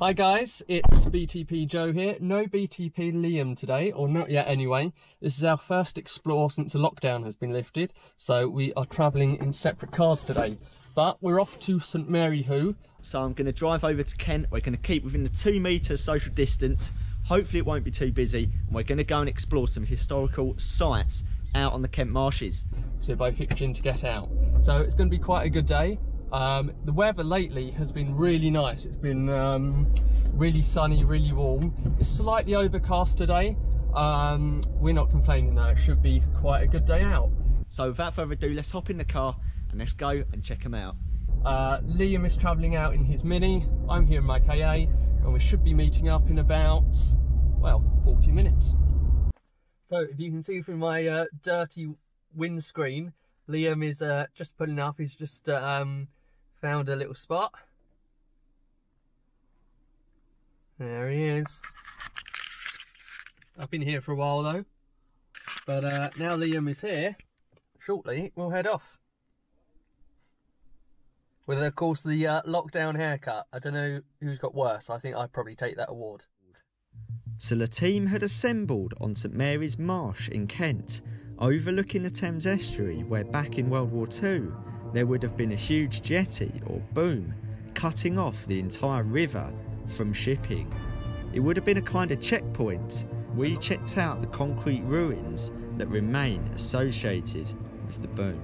Hi guys, it's BTP Joe here. No BTP Liam today, or not yet anyway. This is our first explore since the lockdown has been lifted, so we are travelling in separate cars today. But we're off to St Mary Hoo. So I'm going to drive over to Kent. We're going to keep within the two metre social distance. Hopefully it won't be too busy. And we're going to go and explore some historical sites out on the Kent marshes. So both itching to get out. So it's going to be quite a good day. Um, the weather lately has been really nice. It's been um, really sunny, really warm. It's slightly overcast today. Um, we're not complaining though. It should be quite a good day out. So without further ado, let's hop in the car and let's go and check them out. Uh, Liam is travelling out in his Mini. I'm here in my KA and we should be meeting up in about, well, 40 minutes. So if you can see through my uh, dirty windscreen, Liam is uh, just pulling up. He's just uh, um, found a little spot. There he is. I've been here for a while though. But uh, now Liam is here, shortly we'll head off. With of course the uh, lockdown haircut. I don't know who's got worse. I think I'd probably take that award. So the team had assembled on St Mary's Marsh in Kent, overlooking the Thames estuary where back in World War II there would have been a huge jetty or boom cutting off the entire river from shipping. It would have been a kind of checkpoint. We checked out the concrete ruins that remain associated with the boom.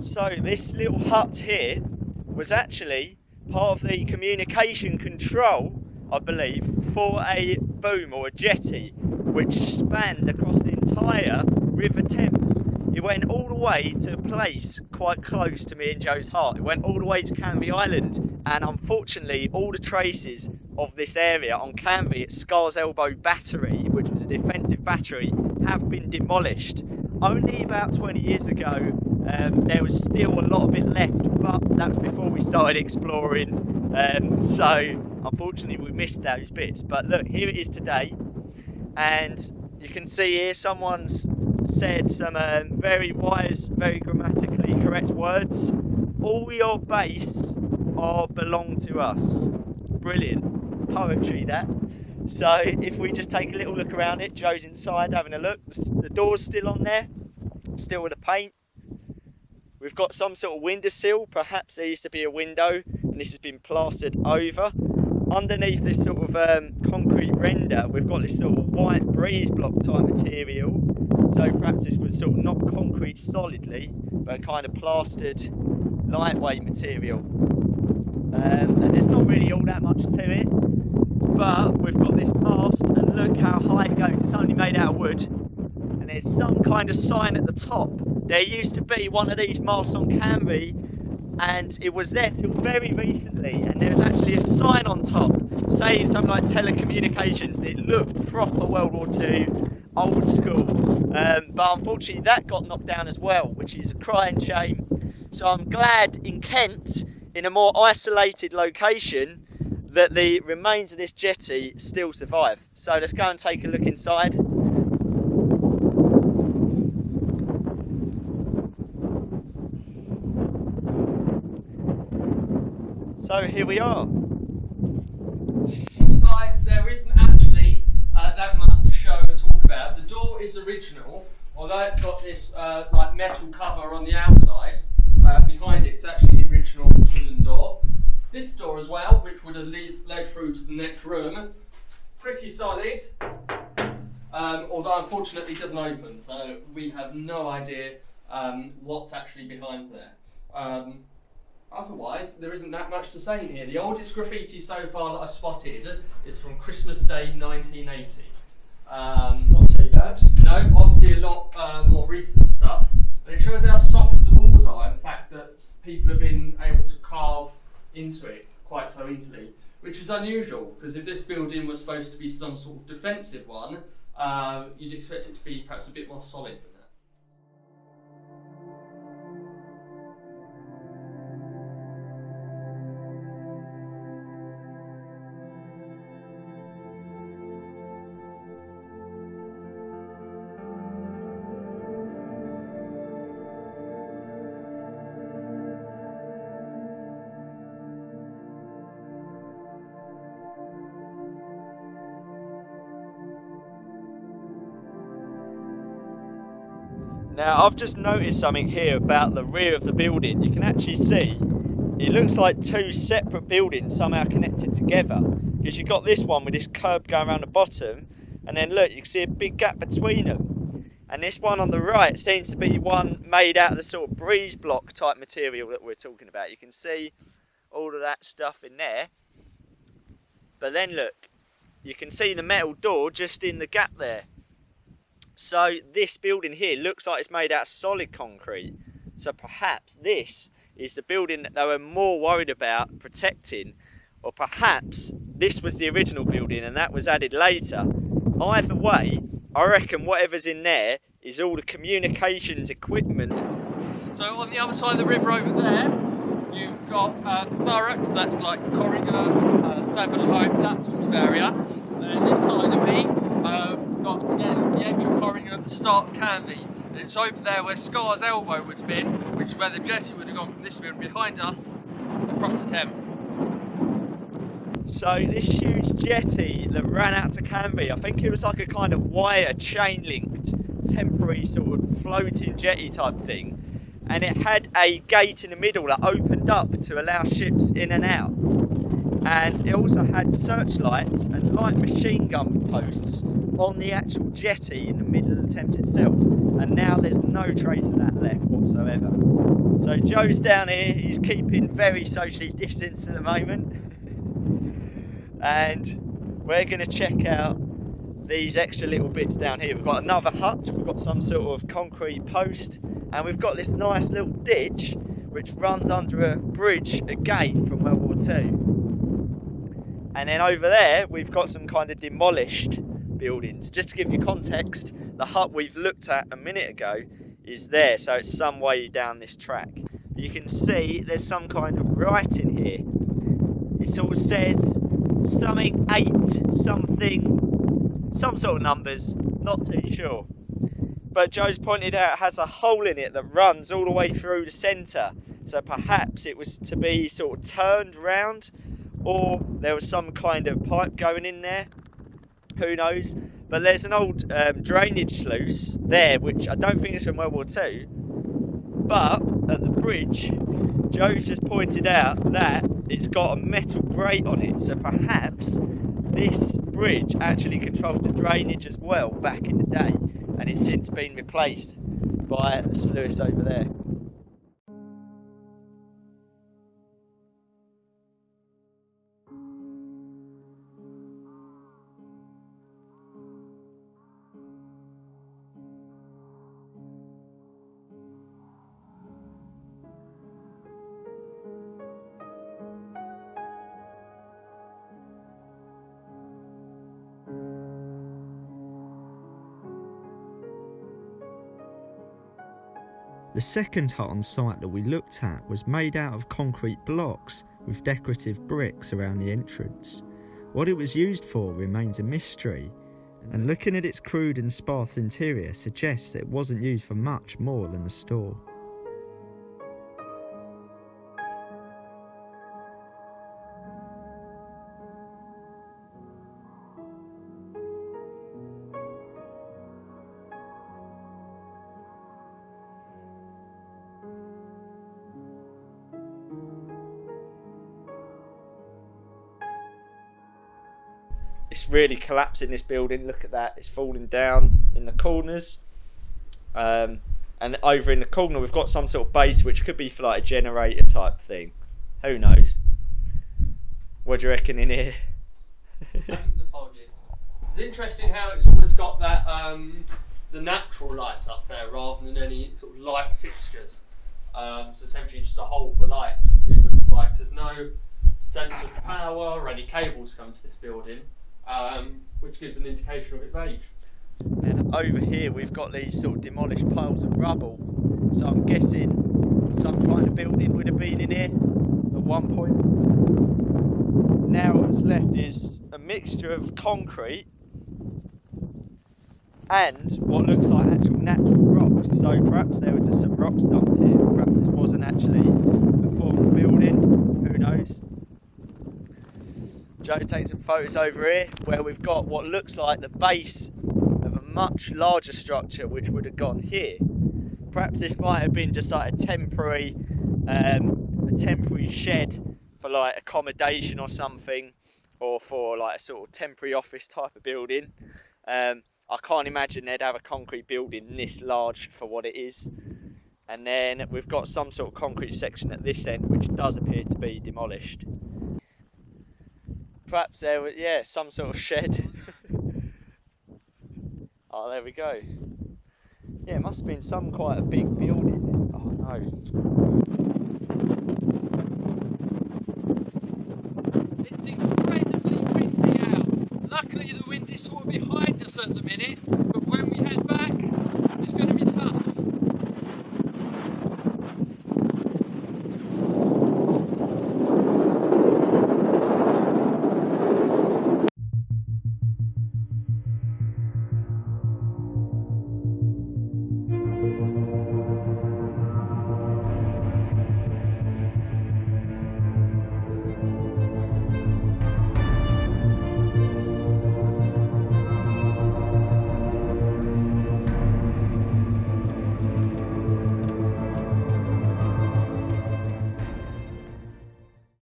So this little hut here was actually part of the communication control, I believe, for a boom or a jetty which spanned across the entire River Thames. It went all the way to a place quite close to me and Joe's heart. It went all the way to Canvey Island, and unfortunately, all the traces of this area on Canvey at Scars Elbow Battery, which was a defensive battery, have been demolished. Only about 20 years ago, um, there was still a lot of it left, but that was before we started exploring. Um, so, unfortunately, we missed those bits. But look, here it is today, and you can see here someone's said some um, very wise, very grammatically correct words. All your base are belong to us. Brilliant poetry that. So if we just take a little look around it, Joe's inside having a look. The door's still on there, still with the paint. We've got some sort of window sill. Perhaps there used to be a window and this has been plastered over. Underneath this sort of um, concrete render, we've got this sort of white breeze block type material. So perhaps this was sort of not concrete solidly, but kind of plastered lightweight material. Um, and there's not really all that much to it, but we've got this mast and look how high it goes. It's only made out of wood and there's some kind of sign at the top. There used to be one of these masts on Canvey and it was there till very recently and there was actually a sign on top saying something like telecommunications. It looked proper World War II old school. Um, but unfortunately that got knocked down as well which is a crying shame. So I'm glad in Kent in a more isolated location that the remains of this jetty still survive. So let's go and take a look inside So here we are. Inside, there isn't actually uh, that much to show and talk about. The door is original, although it's got this uh, like metal cover on the outside. Uh, behind it, it's actually the original wooden door. This door as well, which would have led through to the next room, pretty solid. Um, although unfortunately it doesn't open, so we have no idea um, what's actually behind there. Um, Otherwise, there isn't that much to say here. The oldest graffiti so far that I've spotted is from Christmas Day 1980. Um, Not too bad. no, obviously a lot uh, more recent stuff. And it shows how soft the walls are, in fact, that people have been able to carve into it quite so easily, which is unusual, because if this building was supposed to be some sort of defensive one, uh, you'd expect it to be perhaps a bit more solid. Now I've just noticed something here about the rear of the building. You can actually see it looks like two separate buildings somehow connected together. Because you've got this one with this curb going around the bottom, and then look, you can see a big gap between them. And this one on the right seems to be one made out of the sort of breeze block type material that we're talking about. You can see all of that stuff in there. But then look, you can see the metal door just in the gap there. So this building here looks like it's made out of solid concrete. So perhaps this is the building that they were more worried about protecting or perhaps this was the original building and that was added later. Either way, I reckon whatever's in there is all the communications equipment. So on the other side of the river over there, you've got uh, Thurrock, that's like Corringham, uh, Hope, that sort of area. And this side of me, uh, got again the edge of Corringham at the start Canvey. And it's over there where Scar's Elbow would have been, which is where the jetty would have gone from this building behind us across the Thames. So this huge jetty that ran out to Canvey, I think it was like a kind of wire chain linked temporary sort of floating jetty type thing. And it had a gate in the middle that opened up to allow ships in and out. And it also had searchlights and light machine gun posts on the actual jetty in the Thames itself. And now there's no trace of that left whatsoever. So Joe's down here, he's keeping very socially distanced at the moment and we're going to check out these extra little bits down here. We've got another hut, we've got some sort of concrete post, and we've got this nice little ditch which runs under a bridge again from World War II. And then over there, we've got some kind of demolished buildings. Just to give you context, the hut we've looked at a minute ago is there, so it's some way down this track. You can see there's some kind of writing here. It sort of says something eight something some sort of numbers not too sure but joe's pointed out has a hole in it that runs all the way through the center so perhaps it was to be sort of turned round or there was some kind of pipe going in there who knows but there's an old um, drainage sluice there which i don't think is from world war ii but at the bridge joe's just pointed out that it's got a metal grate on it, so perhaps this bridge actually controlled the drainage as well back in the day, and it's since been replaced by the sluice over there. The second hut on site that we looked at was made out of concrete blocks with decorative bricks around the entrance. What it was used for remains a mystery, and looking at its crude and sparse interior suggests it wasn't used for much more than a store. It's really collapsing this building. Look at that, it's falling down in the corners. Um, and over in the corner, we've got some sort of base which could be for like a generator type thing. Who knows? What do you reckon in here? It's interesting how it's always got that um, the natural light up there rather than any sort of light fixtures. Um, so essentially just a hole for light. Like there's no sense of power or any cables come to this building um, which gives an indication of its age. Over here we've got these sort of demolished piles of rubble. So I'm guessing some kind of building would have been in here at one point. Now what's left is a mixture of concrete and what looks like actual natural rocks. So perhaps there was just some rocks dumped here. Perhaps this wasn't actually a former building. Who knows? Joe taking some photos over here where we've got what looks like the base of a much larger structure which would have gone here. perhaps this might have been just like a temporary, um, a temporary shed for like accommodation or something, or for like a sort of temporary office type of building. Um, I can't imagine they'd have a concrete building this large for what it is. And then we've got some sort of concrete section at this end, which does appear to be demolished perhaps there was, yeah, some sort of shed. oh, there we go. Yeah, it must have been some quite a big building. Oh no. It's incredibly windy out. Luckily the wind is sort of behind us at the minute.